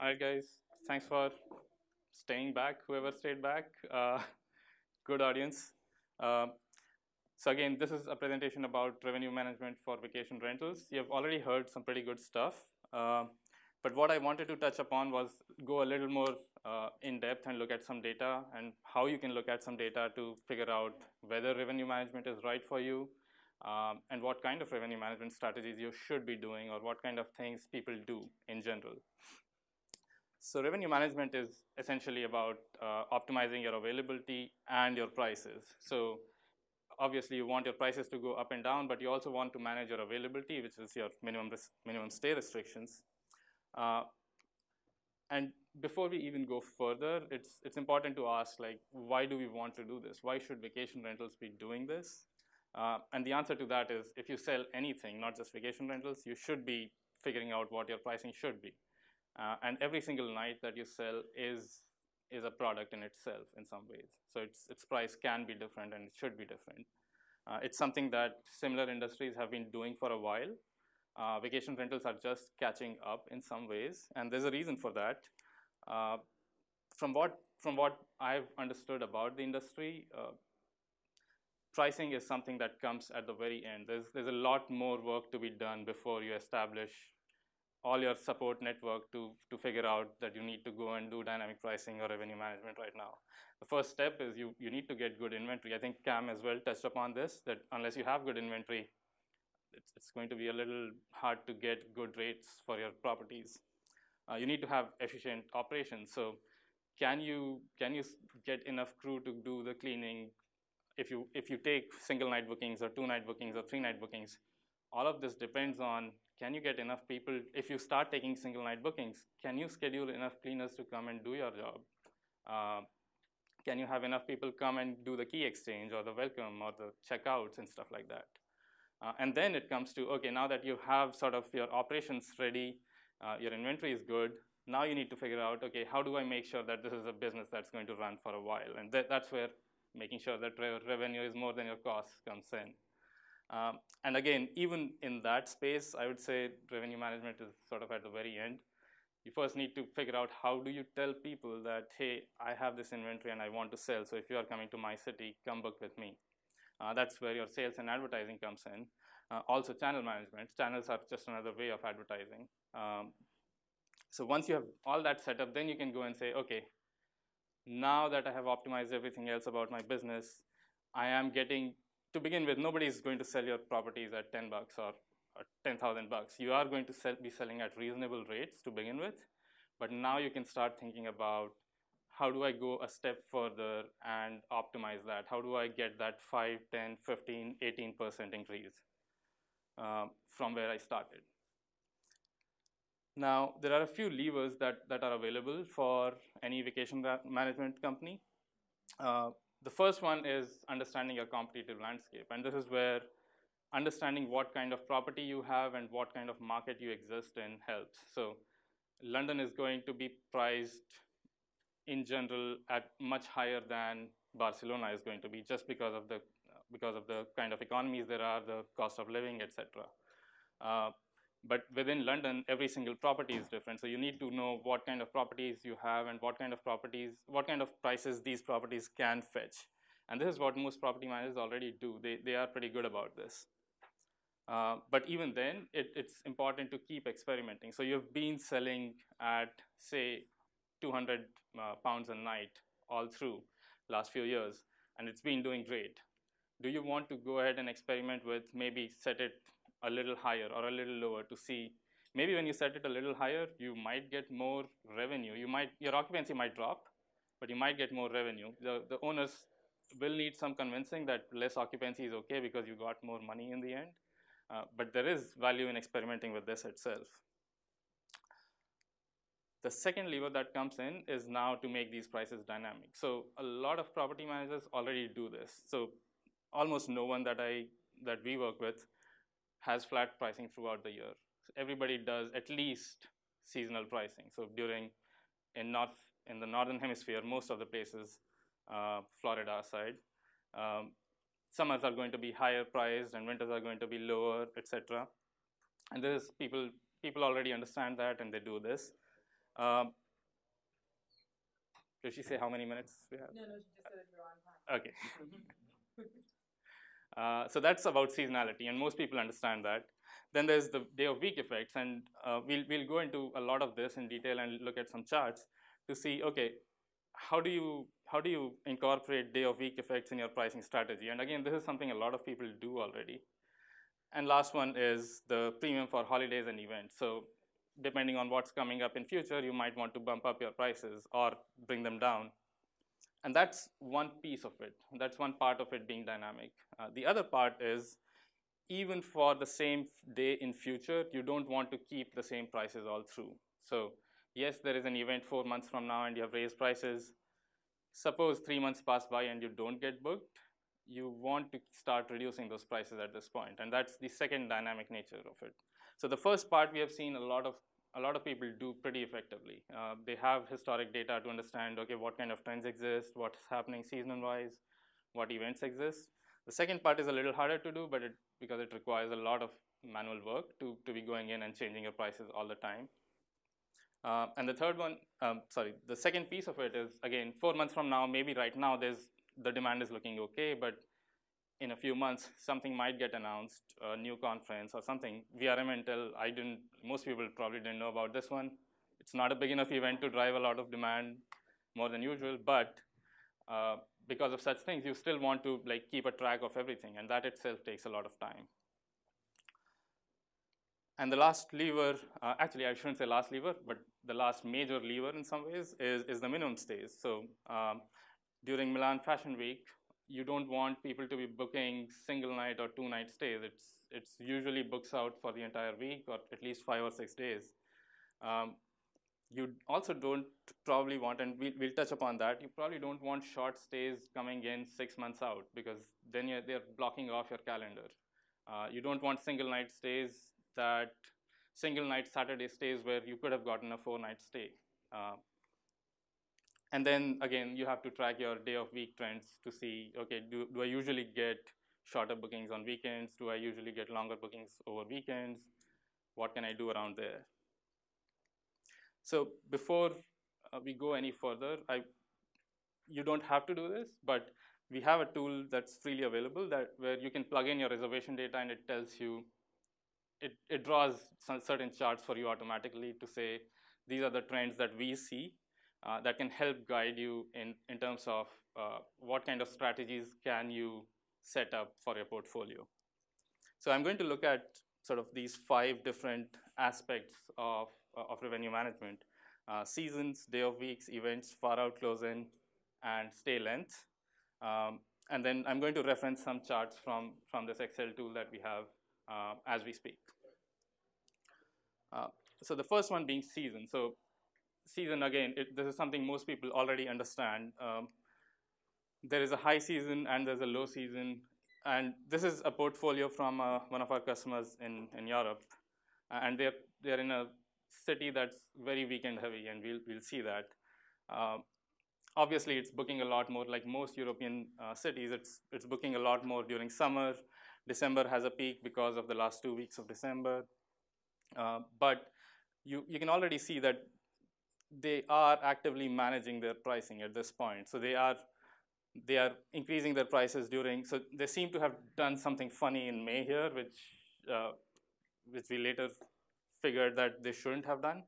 All right, guys. Thanks for staying back, whoever stayed back. Uh, good audience. Uh, so again, this is a presentation about revenue management for vacation rentals. You have already heard some pretty good stuff. Uh, but what I wanted to touch upon was go a little more uh, in depth and look at some data and how you can look at some data to figure out whether revenue management is right for you um, and what kind of revenue management strategies you should be doing or what kind of things people do in general. So revenue management is essentially about uh, optimizing your availability and your prices. So obviously you want your prices to go up and down, but you also want to manage your availability, which is your minimum, minimum stay restrictions. Uh, and before we even go further, it's, it's important to ask, like, why do we want to do this? Why should vacation rentals be doing this? Uh, and the answer to that is, if you sell anything, not just vacation rentals, you should be figuring out what your pricing should be. Uh, and every single night that you sell is is a product in itself in some ways. So its its price can be different and it should be different. Uh, it's something that similar industries have been doing for a while. Uh, vacation rentals are just catching up in some ways, and there's a reason for that. Uh, from what from what I've understood about the industry, uh, pricing is something that comes at the very end. There's there's a lot more work to be done before you establish all your support network to, to figure out that you need to go and do dynamic pricing or revenue management right now. The first step is you, you need to get good inventory. I think Cam as well touched upon this, that unless you have good inventory, it's, it's going to be a little hard to get good rates for your properties. Uh, you need to have efficient operations. So can you, can you get enough crew to do the cleaning? If you, if you take single night bookings or two night bookings or three night bookings, all of this depends on can you get enough people, if you start taking single night bookings, can you schedule enough cleaners to come and do your job? Uh, can you have enough people come and do the key exchange or the welcome or the checkouts and stuff like that? Uh, and then it comes to, okay, now that you have sort of your operations ready, uh, your inventory is good, now you need to figure out, okay, how do I make sure that this is a business that's going to run for a while? And th that's where making sure that re revenue is more than your costs comes in. Um, and again, even in that space, I would say revenue management is sort of at the very end. You first need to figure out how do you tell people that, hey, I have this inventory and I want to sell. So if you are coming to my city, come book with me. Uh, that's where your sales and advertising comes in. Uh, also channel management. Channels are just another way of advertising. Um, so once you have all that set up, then you can go and say, okay, now that I have optimized everything else about my business, I am getting to begin with, nobody is going to sell your properties at 10 bucks or, or 10,000 bucks. You are going to sell, be selling at reasonable rates to begin with, but now you can start thinking about how do I go a step further and optimize that? How do I get that 5, 10, 15, 18% increase um, from where I started? Now, there are a few levers that, that are available for any vacation management company. Uh, the first one is understanding your competitive landscape. And this is where understanding what kind of property you have and what kind of market you exist in helps. So London is going to be priced in general at much higher than Barcelona is going to be just because of the because of the kind of economies there are, the cost of living, etc. Uh, but within London, every single property is different. So you need to know what kind of properties you have and what kind of properties, what kind of prices these properties can fetch. And this is what most property managers already do. They, they are pretty good about this. Uh, but even then, it, it's important to keep experimenting. So you've been selling at, say, 200 uh, pounds a night all through last few years, and it's been doing great. Do you want to go ahead and experiment with maybe set it a little higher or a little lower to see maybe when you set it a little higher, you might get more revenue. You might, your occupancy might drop, but you might get more revenue. The, the owners will need some convincing that less occupancy is okay because you got more money in the end. Uh, but there is value in experimenting with this itself. The second lever that comes in is now to make these prices dynamic. So a lot of property managers already do this. So almost no one that I that we work with has flat pricing throughout the year. So everybody does at least seasonal pricing. So during in north in the northern hemisphere, most of the places, uh, Florida side, um, summers are going to be higher priced and winters are going to be lower, etc. And there's people people already understand that and they do this. Um, did she say how many minutes we have? No, no, she just said you're on time. Okay. Uh, so that's about seasonality, and most people understand that. Then there's the day of week effects, and uh, we'll, we'll go into a lot of this in detail and look at some charts to see, okay, how do you how do you incorporate day of week effects in your pricing strategy? And again, this is something a lot of people do already. And last one is the premium for holidays and events. So depending on what's coming up in future, you might want to bump up your prices or bring them down. And that's one piece of it. That's one part of it being dynamic. Uh, the other part is even for the same day in future, you don't want to keep the same prices all through. So yes, there is an event four months from now and you have raised prices. Suppose three months pass by and you don't get booked, you want to start reducing those prices at this point, and that's the second dynamic nature of it. So the first part we have seen a lot of a lot of people do pretty effectively. Uh, they have historic data to understand, okay, what kind of trends exist, what's happening season-wise, what events exist. The second part is a little harder to do, but it, because it requires a lot of manual work to, to be going in and changing your prices all the time. Uh, and the third one, um, sorry, the second piece of it is, again, four months from now, maybe right now there's the demand is looking okay, but in a few months, something might get announced, a new conference or something. VRM Intel, I didn't, most people probably didn't know about this one. It's not a big enough event to drive a lot of demand more than usual, but uh, because of such things, you still want to like keep a track of everything, and that itself takes a lot of time. And the last lever, uh, actually I shouldn't say last lever, but the last major lever in some ways is, is the minimum stays. So um, during Milan Fashion Week, you don't want people to be booking single night or two night stays. It's, it's usually books out for the entire week or at least five or six days. Um, you also don't probably want, and we'll, we'll touch upon that, you probably don't want short stays coming in six months out because then they're blocking off your calendar. Uh, you don't want single night stays that single night Saturday stays where you could have gotten a four night stay. Uh, and then again, you have to track your day of week trends to see, okay, do, do I usually get shorter bookings on weekends? Do I usually get longer bookings over weekends? What can I do around there? So before uh, we go any further, I, you don't have to do this, but we have a tool that's freely available that where you can plug in your reservation data and it tells you, it, it draws some certain charts for you automatically to say, these are the trends that we see uh, that can help guide you in, in terms of uh, what kind of strategies can you set up for your portfolio. So I'm going to look at sort of these five different aspects of, uh, of revenue management. Uh, seasons, day of weeks, events, far out close in, and stay length. Um, and then I'm going to reference some charts from, from this Excel tool that we have uh, as we speak. So the first one being season. So season again, it, this is something most people already understand. Um, there is a high season and there's a low season. And this is a portfolio from uh, one of our customers in, in Europe. And they're, they're in a city that's very weekend heavy, and we'll, we'll see that. Uh, obviously, it's booking a lot more, like most European uh, cities, it's, it's booking a lot more during summer. December has a peak because of the last two weeks of December. Uh, but you, you can already see that they are actively managing their pricing at this point. So they are they are increasing their prices during. So they seem to have done something funny in May here, which uh, which we later figured that they shouldn't have done.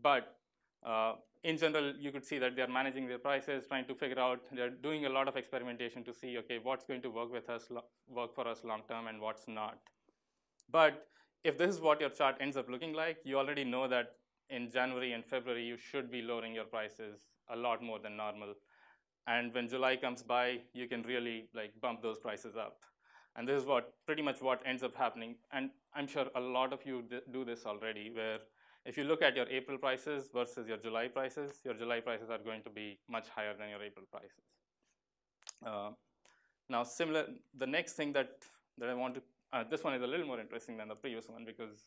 But uh, in general, you could see that they are managing their prices, trying to figure out. They're doing a lot of experimentation to see, okay, what's going to work with us, work for us long term, and what's not. But if this is what your chart ends up looking like, you already know that in January and February, you should be lowering your prices a lot more than normal. And when July comes by, you can really like bump those prices up. And this is what pretty much what ends up happening. And I'm sure a lot of you do this already, where if you look at your April prices versus your July prices, your July prices are going to be much higher than your April prices. Uh, now, similar, the next thing that, that I want to, uh, this one is a little more interesting than the previous one because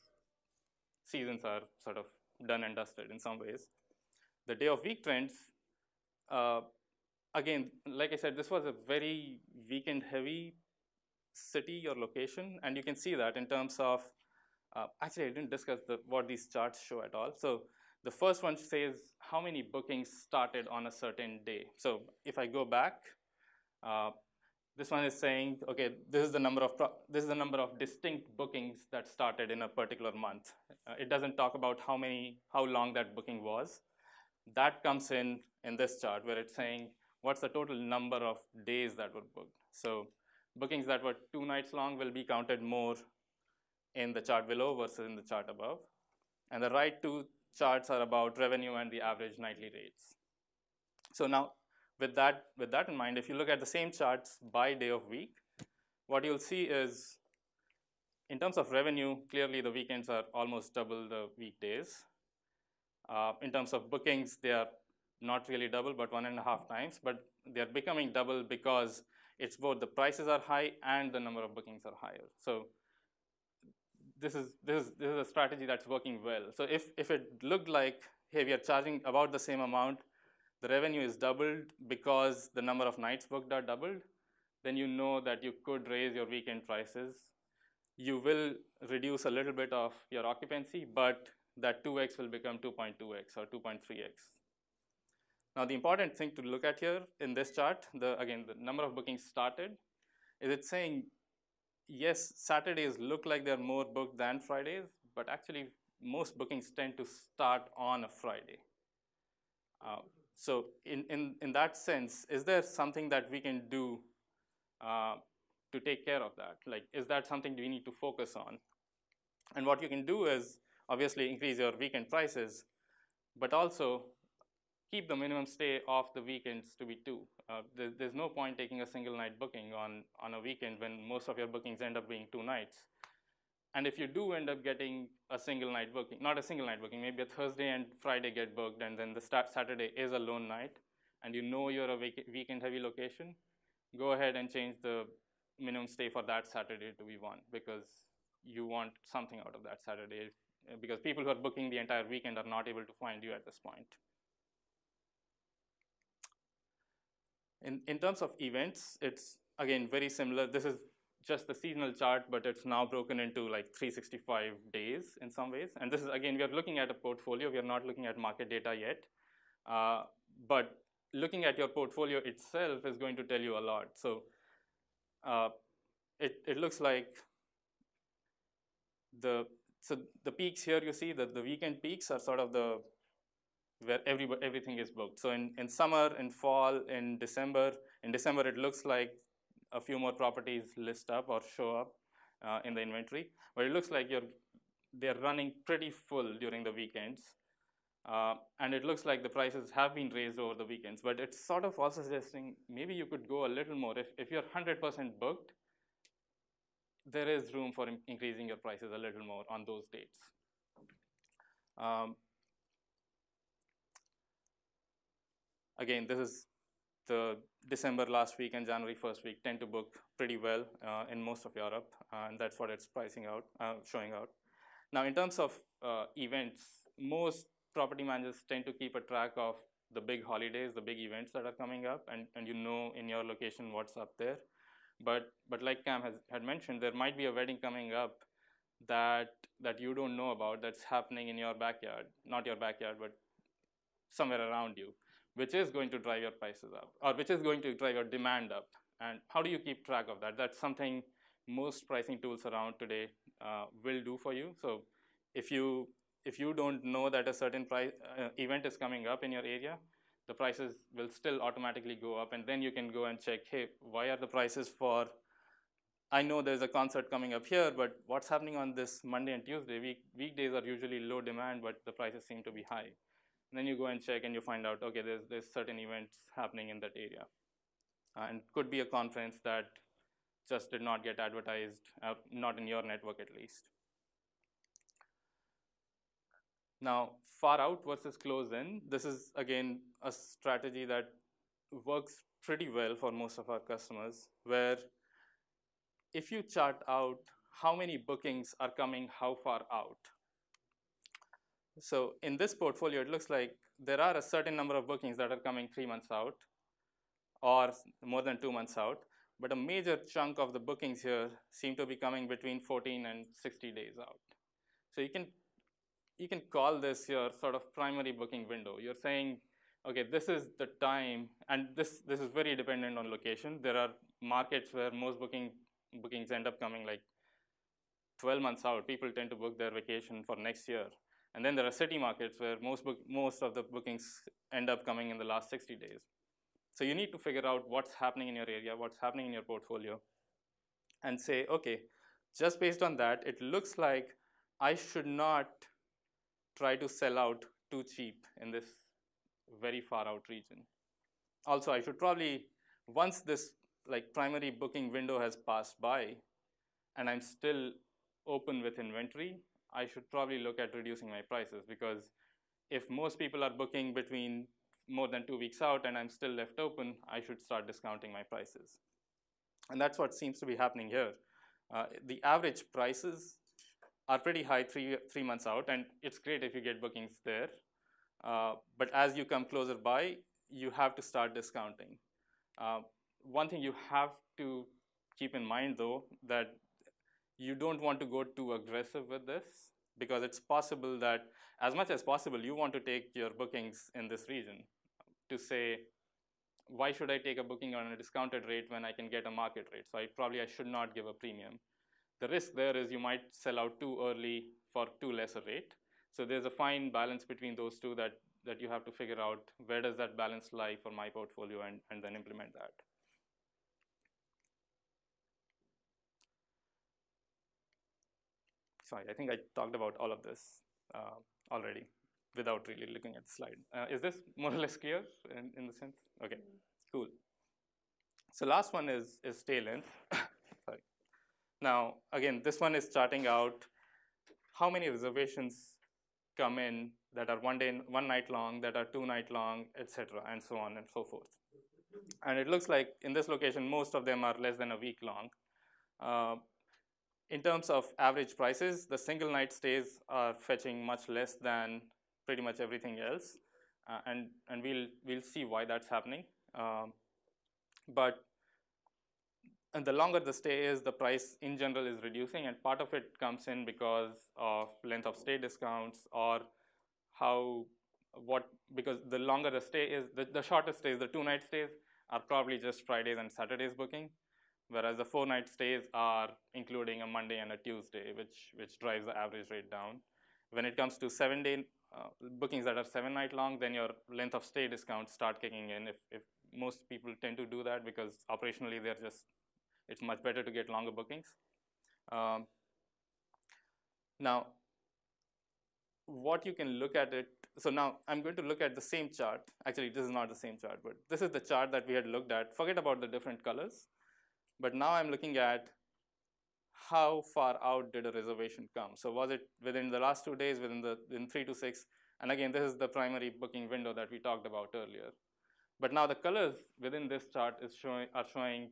seasons are sort of done and dusted in some ways. The day of week trends, uh, again, like I said, this was a very weekend heavy city or location, and you can see that in terms of, uh, actually I didn't discuss the, what these charts show at all. So The first one says how many bookings started on a certain day. So if I go back, uh, this one is saying, okay, this is the number of this is the number of distinct bookings that started in a particular month. Uh, it doesn't talk about how many, how long that booking was. That comes in in this chart where it's saying what's the total number of days that were booked. So bookings that were two nights long will be counted more in the chart below versus in the chart above. And the right two charts are about revenue and the average nightly rates. So now with that, with that in mind, if you look at the same charts by day of week, what you'll see is in terms of revenue, clearly the weekends are almost double the weekdays. Uh, in terms of bookings, they are not really double, but one and a half times, but they're becoming double because it's both the prices are high and the number of bookings are higher. So this is, this is, this is a strategy that's working well. So if, if it looked like, hey, we are charging about the same amount, the revenue is doubled because the number of nights booked are doubled, then you know that you could raise your weekend prices. You will reduce a little bit of your occupancy, but that 2x will become 2.2x or 2.3x. Now, the important thing to look at here in this chart, the, again, the number of bookings started, is it's saying, yes, Saturdays look like they're more booked than Fridays, but actually most bookings tend to start on a Friday. Uh, so in, in, in that sense, is there something that we can do uh, to take care of that? Like, is that something we need to focus on? And what you can do is obviously increase your weekend prices, but also keep the minimum stay of the weekends to be two. Uh, there, there's no point taking a single night booking on, on a weekend when most of your bookings end up being two nights. And if you do end up getting a single night booking, not a single night booking, maybe a Thursday and Friday get booked, and then the Saturday is a lone night, and you know you're a weekend heavy location, go ahead and change the minimum stay for that Saturday to be one because you want something out of that Saturday because people who are booking the entire weekend are not able to find you at this point. In, in terms of events, it's again very similar. This is just the seasonal chart, but it's now broken into like 365 days in some ways. And this is, again, we are looking at a portfolio. We are not looking at market data yet. Uh, but looking at your portfolio itself is going to tell you a lot. So uh, it, it looks like the, so the peaks here you see that the weekend peaks are sort of the, where every, everything is booked. So in, in summer, in fall, in December, in December it looks like a few more properties list up or show up uh, in the inventory. But it looks like they're running pretty full during the weekends. Uh, and it looks like the prices have been raised over the weekends. But it's sort of also suggesting maybe you could go a little more. If, if you're 100% booked, there is room for increasing your prices a little more on those dates. Um, again, this is the December last week and January first week tend to book pretty well uh, in most of Europe, uh, and that's what it's pricing out, uh, showing out. Now, in terms of uh, events, most property managers tend to keep a track of the big holidays, the big events that are coming up, and, and you know in your location what's up there. But, but like Cam has, had mentioned, there might be a wedding coming up that, that you don't know about that's happening in your backyard, not your backyard, but somewhere around you which is going to drive your prices up or which is going to drive your demand up. And how do you keep track of that? That's something most pricing tools around today uh, will do for you. So if you if you don't know that a certain price uh, event is coming up in your area, the prices will still automatically go up, and then you can go and check, hey, why are the prices for I know there's a concert coming up here, but what's happening on this Monday and Tuesday? Week, weekdays are usually low demand, but the prices seem to be high. And then you go and check and you find out, okay, there's, there's certain events happening in that area. Uh, and could be a conference that just did not get advertised, uh, not in your network at least. Now, far out versus close in, this is again a strategy that works pretty well for most of our customers, where if you chart out how many bookings are coming how far out, so in this portfolio, it looks like there are a certain number of bookings that are coming three months out or more than two months out. But a major chunk of the bookings here seem to be coming between 14 and 60 days out. So you can you can call this your sort of primary booking window. You're saying, okay, this is the time, and this, this is very dependent on location. There are markets where most booking bookings end up coming like 12 months out. People tend to book their vacation for next year. And then there are city markets where most, most of the bookings end up coming in the last 60 days. So you need to figure out what's happening in your area, what's happening in your portfolio, and say, okay, just based on that, it looks like I should not try to sell out too cheap in this very far out region. Also, I should probably, once this like primary booking window has passed by and I'm still open with inventory, I should probably look at reducing my prices because if most people are booking between more than two weeks out and I'm still left open, I should start discounting my prices. And that's what seems to be happening here. Uh, the average prices are pretty high three, three months out, and it's great if you get bookings there. Uh, but as you come closer by, you have to start discounting. Uh, one thing you have to keep in mind, though, that you don't want to go too aggressive with this because it's possible that, as much as possible, you want to take your bookings in this region to say, why should I take a booking on a discounted rate when I can get a market rate? So I probably I should not give a premium. The risk there is you might sell out too early for too less a rate. So there's a fine balance between those two that, that you have to figure out where does that balance lie for my portfolio and, and then implement that. Sorry, I think I talked about all of this uh, already without really looking at the slide. Uh, is this more or less clear in, in the sense? Okay, cool. So last one is, is stay length. Sorry. Now, again, this one is starting out how many reservations come in that are one day, one night long, that are two night long, etc., and so on and so forth. And it looks like in this location, most of them are less than a week long. Uh, in terms of average prices, the single night stays are fetching much less than pretty much everything else. Uh, and, and we'll, we'll see why that's happening. Um, but and the longer the stay is, the price in general is reducing, and part of it comes in because of length of stay discounts or how what because the longer the stay is, the, the shorter stays, the two night stays are probably just Fridays and Saturdays booking, whereas the four night stays are including a Monday and a Tuesday, which which drives the average rate down. When it comes to seven day uh, bookings that are seven night long, then your length of stay discounts start kicking in. If, if most people tend to do that because operationally they're just, it's much better to get longer bookings. Um, now, what you can look at it, so now I'm going to look at the same chart. Actually, this is not the same chart, but this is the chart that we had looked at. Forget about the different colors. But now I'm looking at how far out did a reservation come? So was it within the last two days, within the in three to six? And again, this is the primary booking window that we talked about earlier. But now the colors within this chart is showing are showing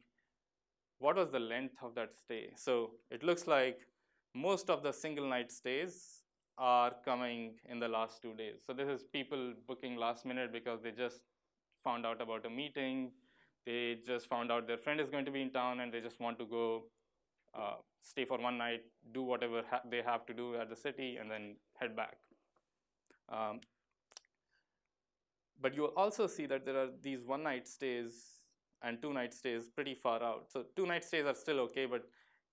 what was the length of that stay. So it looks like most of the single night stays are coming in the last two days. So this is people booking last minute because they just found out about a meeting. They just found out their friend is going to be in town and they just want to go uh, stay for one night, do whatever ha they have to do at the city, and then head back. Um, but you also see that there are these one night stays and two night stays pretty far out. So two night stays are still okay, but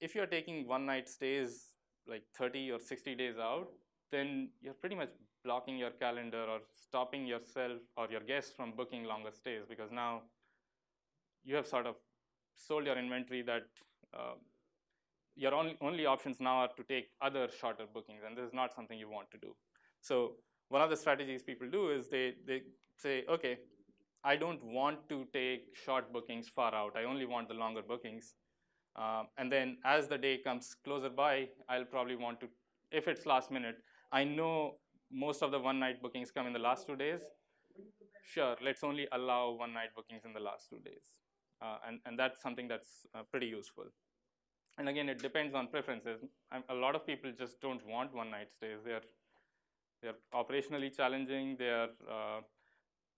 if you're taking one night stays like 30 or 60 days out, then you're pretty much blocking your calendar or stopping yourself or your guests from booking longer stays because now you have sort of sold your inventory that uh, your only, only options now are to take other shorter bookings, and this is not something you want to do. So one of the strategies people do is they, they say, okay, I don't want to take short bookings far out. I only want the longer bookings. Um, and then as the day comes closer by, I'll probably want to, if it's last minute, I know most of the one night bookings come in the last two days. Sure, let's only allow one night bookings in the last two days. Uh, and, and that's something that's uh, pretty useful. And again, it depends on preferences. A lot of people just don't want one night stays. They're they're operationally challenging. They're uh,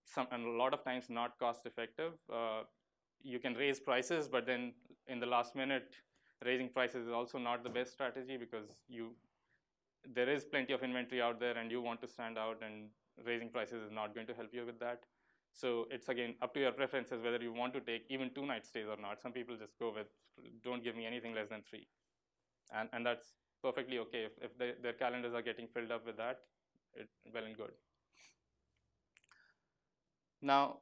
some and a lot of times not cost effective. You can raise prices, but then in the last minute, raising prices is also not the best strategy because you there is plenty of inventory out there and you want to stand out and raising prices is not going to help you with that. So it's again up to your preferences whether you want to take even two night stays or not. Some people just go with, don't give me anything less than three. And, and that's perfectly okay. If, if they, their calendars are getting filled up with that, it, well and good. Now,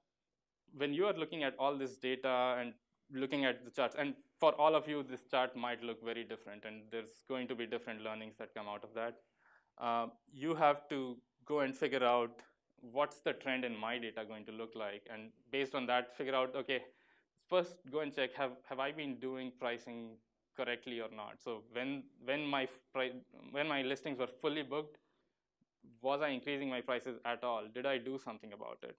when you are looking at all this data and looking at the charts, and for all of you, this chart might look very different, and there's going to be different learnings that come out of that. Uh, you have to go and figure out what's the trend in my data going to look like, and based on that, figure out, okay, first go and check, have, have I been doing pricing correctly or not? So when, when, my, when my listings were fully booked, was I increasing my prices at all? Did I do something about it?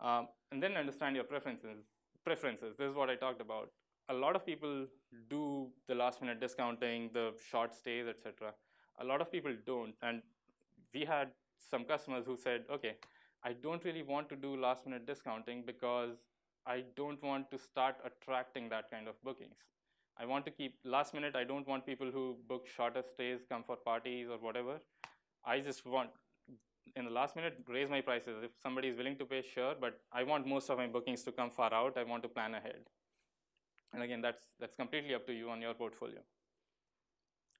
Um, and then understand your preferences. Preferences. This is what I talked about. A lot of people do the last minute discounting, the short stays, etc. A lot of people don't. And we had some customers who said, okay, I don't really want to do last minute discounting because I don't want to start attracting that kind of bookings. I want to keep last minute, I don't want people who book shorter stays, come for parties or whatever. I just want in the last minute raise my prices. If somebody is willing to pay, sure, but I want most of my bookings to come far out. I want to plan ahead. And again, that's, that's completely up to you on your portfolio.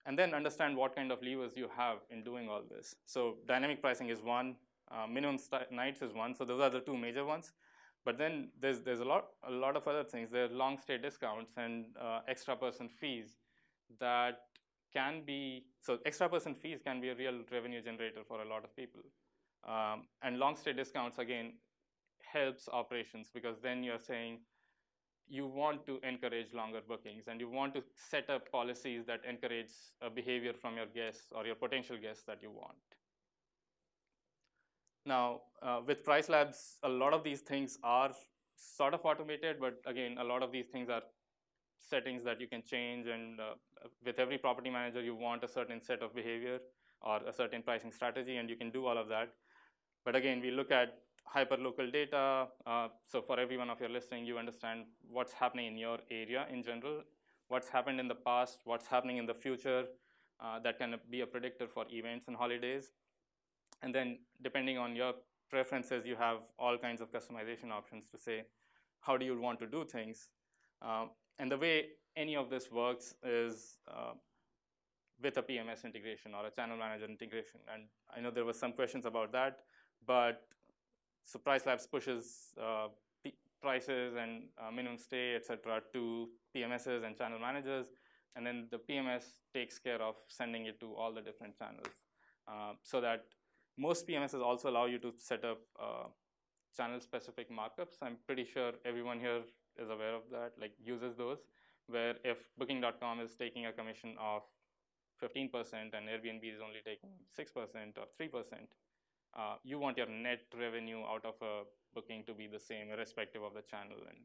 And then understand what kind of levers you have in doing all this. So dynamic pricing is one, uh, minimum nights is one. So those are the two major ones. But then there's, there's a, lot, a lot of other things. There are long stay discounts and uh, extra person fees that can be, so extra person fees can be a real revenue generator for a lot of people. Um, and long stay discounts, again, helps operations because then you're saying you want to encourage longer bookings and you want to set up policies that encourage a behavior from your guests or your potential guests that you want. Now, uh, with PriceLabs, a lot of these things are sort of automated, but again, a lot of these things are settings that you can change and uh, with every property manager you want a certain set of behavior or a certain pricing strategy and you can do all of that. But again, we look at hyperlocal data. Uh, so for every one of your listening, you understand what's happening in your area in general, what's happened in the past, what's happening in the future. Uh, that can be a predictor for events and holidays. And then depending on your preferences, you have all kinds of customization options to say, how do you want to do things? Um, and the way any of this works is uh, with a PMS integration or a channel manager integration. And I know there were some questions about that, but so PriceLabs pushes uh, prices and uh, minimum stay, et cetera, to PMSs and channel managers. And then the PMS takes care of sending it to all the different channels. Uh, so that most PMSs also allow you to set up uh, channel-specific markups. I'm pretty sure everyone here is aware of that, like uses those, where if Booking.com is taking a commission of 15% and Airbnb is only taking 6% or 3%, uh, you want your net revenue out of a booking to be the same irrespective of the channel. And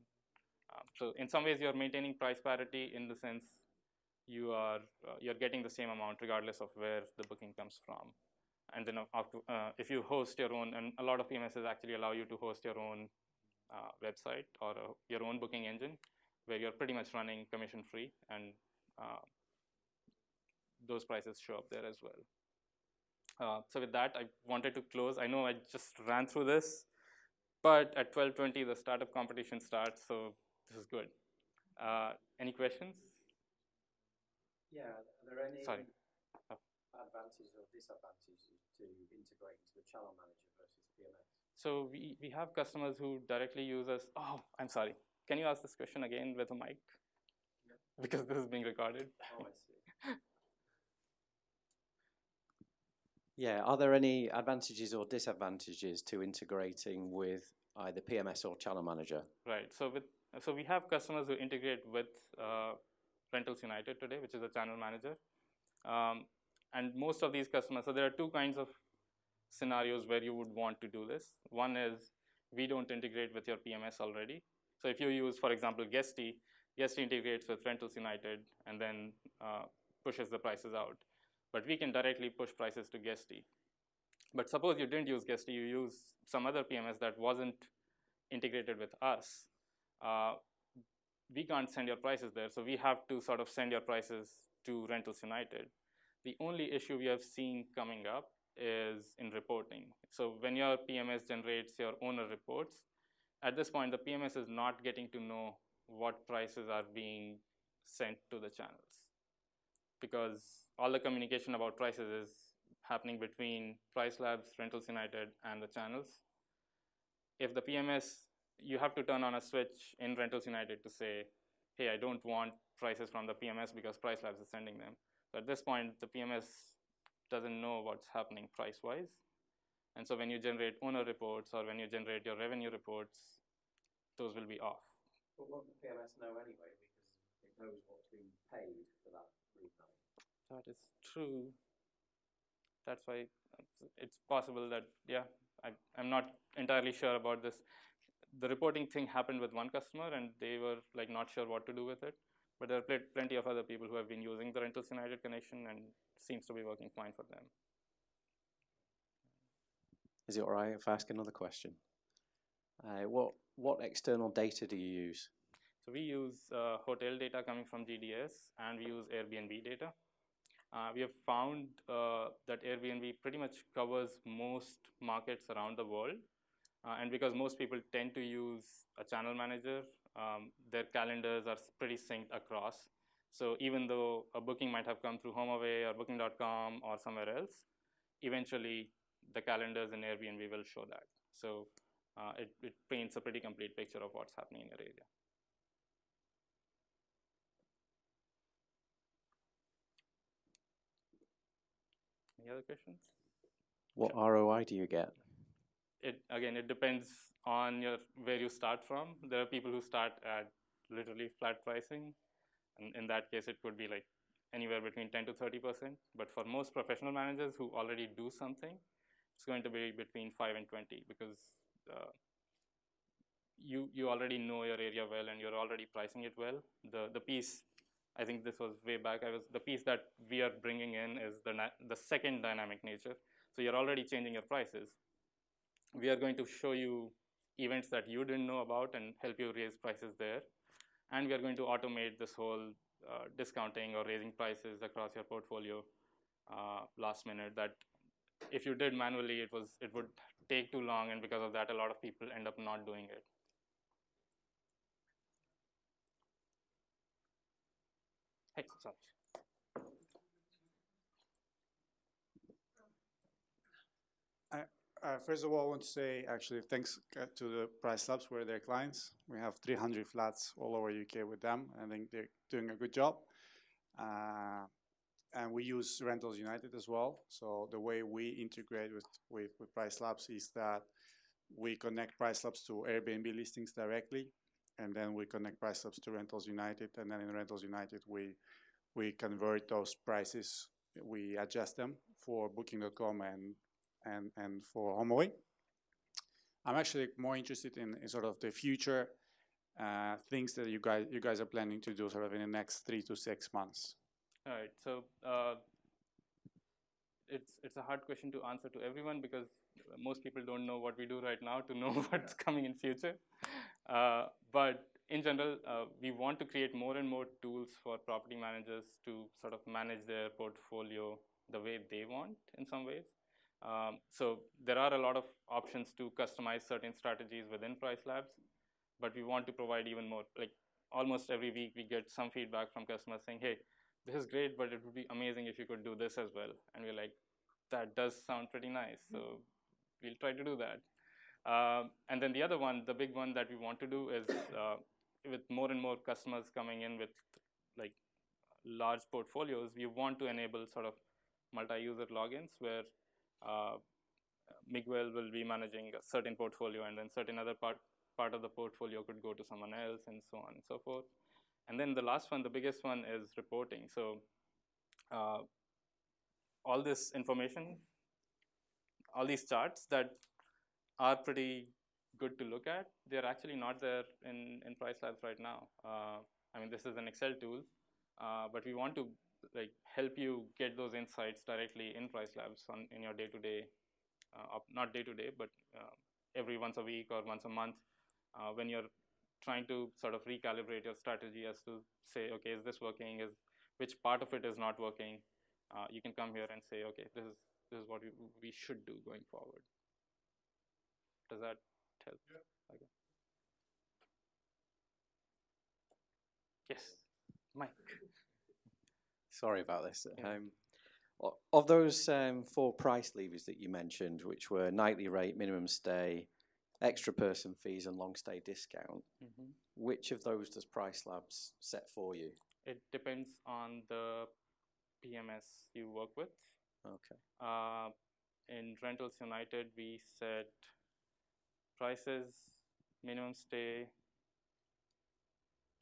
uh, so in some ways you're maintaining price parity in the sense you are uh, you're getting the same amount regardless of where the booking comes from. And then after, uh, if you host your own, and a lot of PMSs actually allow you to host your own uh, website or uh, your own booking engine where you're pretty much running commission free and uh, those prices show up there as well. Uh, so with that, I wanted to close. I know I just ran through this, but at 12.20, the startup competition starts, so this is good. Uh, any questions? Yeah, are there any Sorry. advantages or disadvantages to integrating to the channel manager versus PMS? So we, we have customers who directly use us. Oh, I'm sorry. Can you ask this question again with a mic? Yeah. Because this is being recorded. Oh, I see. Yeah, are there any advantages or disadvantages to integrating with either PMS or channel manager? Right. So with so we have customers who integrate with uh, Rentals United today, which is a channel manager. Um, and most of these customers, so there are two kinds of scenarios where you would want to do this. One is we don't integrate with your PMS already. So if you use, for example, Guesty, Guesty integrates with Rentals United and then uh, pushes the prices out. But we can directly push prices to Guesty. But suppose you didn't use Guesty, you use some other PMS that wasn't integrated with us. Uh, we can't send your prices there, so we have to sort of send your prices to Rentals United. The only issue we have seen coming up is in reporting. So when your PMS generates your owner reports, at this point, the PMS is not getting to know what prices are being sent to the channels because all the communication about prices is happening between PriceLabs, Rentals United, and the channels. If the PMS, you have to turn on a switch in Rentals United to say, hey, I don't want prices from the PMS because PriceLabs is sending them. So at this point, the PMS doesn't know what's happening price-wise. And so when you generate owner reports or when you generate your revenue reports, those will be off. But won't the PMS know anyway because it knows what's being paid for that? That is true. That's why it's possible that, yeah, I, I'm not entirely sure about this. The reporting thing happened with one customer and they were like not sure what to do with it. But there are pl plenty of other people who have been using the Rentals United connection and seems to be working fine for them. Is it all right if I ask another question? Uh, what what external data do you use? So we use uh, hotel data coming from GDS and we use Airbnb data. Uh, we have found uh, that Airbnb pretty much covers most markets around the world. Uh, and because most people tend to use a channel manager, um, their calendars are pretty synced across. So even though a booking might have come through HomeAway or Booking.com or somewhere else, eventually the calendars in Airbnb will show that. So uh, it, it paints a pretty complete picture of what's happening in your area. Any other questions? What ROI do you get? It again, it depends on your where you start from. There are people who start at literally flat pricing, and in that case, it could be like anywhere between 10 to 30 percent. But for most professional managers who already do something, it's going to be between 5 and 20 because uh, you you already know your area well and you're already pricing it well. The the piece, I think this was way back. I was the piece that we are bringing in is the the second dynamic nature. So you're already changing your prices. We are going to show you events that you didn't know about and help you raise prices there. And we are going to automate this whole uh, discounting or raising prices across your portfolio uh, last minute. That if you did manually, it was it would take too long, and because of that, a lot of people end up not doing it. Uh, first of all, I want to say actually thanks uh, to the PriceLabs, we're their clients. We have 300 flats all over UK with them. I think they're doing a good job. Uh, and we use Rentals United as well. So the way we integrate with, with, with PriceLabs is that we connect PriceLabs to Airbnb listings directly, and then we connect PriceLabs to Rentals United, and then in Rentals United we we convert those prices, we adjust them for Booking.com and and, and for HomeAway. I'm actually more interested in, in sort of the future uh, things that you guys you guys are planning to do sort of in the next three to six months. All right. So uh, it's it's a hard question to answer to everyone because most people don't know what we do right now to know what's coming in future. Uh, but in general, uh, we want to create more and more tools for property managers to sort of manage their portfolio the way they want in some ways. Um, so there are a lot of options to customize certain strategies within PriceLabs, but we want to provide even more. Like almost every week, we get some feedback from customers saying, "Hey, this is great, but it would be amazing if you could do this as well." And we're like, "That does sound pretty nice." So we'll try to do that. Um, and then the other one, the big one that we want to do is uh, with more and more customers coming in with like large portfolios, we want to enable sort of multi-user logins where uh, Miguel will be managing a certain portfolio and then certain other part, part of the portfolio could go to someone else and so on and so forth. And then the last one, the biggest one is reporting. So uh, all this information, all these charts that are pretty good to look at, they're actually not there in, in PriceLabs right now. Uh, I mean, this is an Excel tool, uh, but we want to like help you get those insights directly in PriceLabs on in your day-to-day, uh, not day-to-day, but uh, every once a week or once a month uh, when you're trying to sort of recalibrate your strategy as to say, okay, is this working? Is which part of it is not working? you can come here and say, okay, this is this is what we, we should do going forward. Does that help? Okay. Yes, Mike. Sorry about this. Yeah. Um, of those um, four price levers that you mentioned, which were nightly rate, minimum stay, extra person fees, and long stay discount, Mhm. which of those does PriceLabs set for you? It depends on the PMS you work with. Okay. Uh, in Rentals United, we set prices, minimum stay.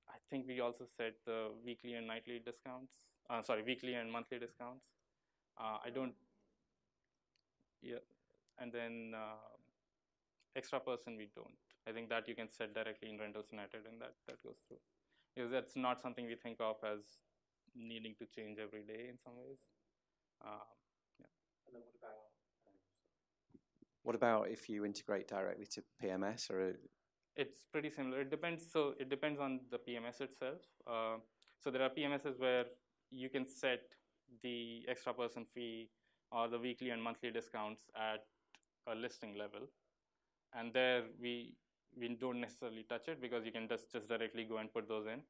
I think we also set the weekly and nightly discounts. Uh, sorry, weekly and monthly discounts. Uh, I don't. Yeah, and then uh, extra person we don't. I think that you can set directly in Rentals United, and that that goes through. Because that's not something we think of as needing to change every day in some ways. Um, What about if you integrate directly to PMS or It's pretty similar. It depends. So it depends on the PMS itself. Uh, so there are PMSs where you can set the extra person fee or the weekly and monthly discounts at a listing level, and there we we don't necessarily touch it because you can just just directly go and put those in.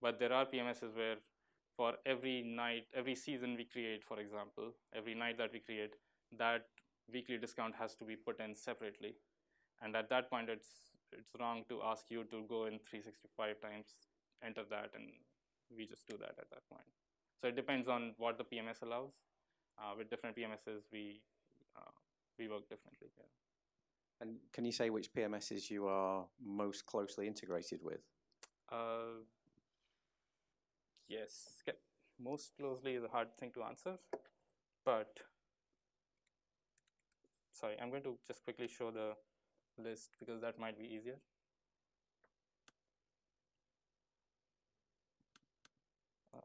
But there are PMSs where for every night, every season we create, for example, every night that we create, that weekly discount has to be put in separately, and at that point it's it's wrong to ask you to go in 365 times, enter that, and we just do that at that point. So it depends on what the PMS allows. Uh, with different PMSs, we uh, we work differently. Yeah. and can you say which PMSs you are most closely integrated with? Uh, yes, most closely is a hard thing to answer, but sorry, I'm going to just quickly show the list because that might be easier. Uh,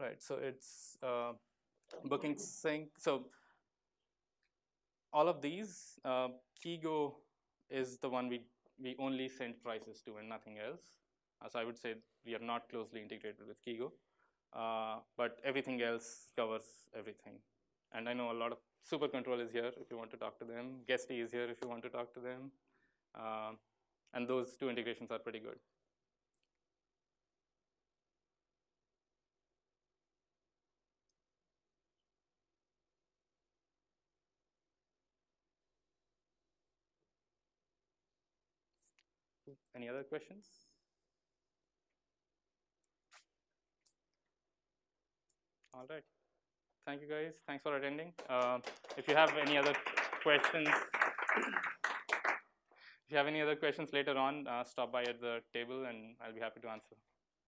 right, so it's uh, BookingSync. So all of these, uh, Kigo is the one we we only send prices to and nothing else. Uh, so I would say we are not closely integrated with Kigo, uh, but everything else covers everything. And I know a lot of Super Control is here if you want to talk to them. Guesty is here if you want to talk to them. Um, and those two integrations are pretty good. Any other questions? All right. Thank you guys. Thanks for attending. Uh, if you have any other questions, if you have any other questions later on, uh, stop by at the table and I'll be happy to answer.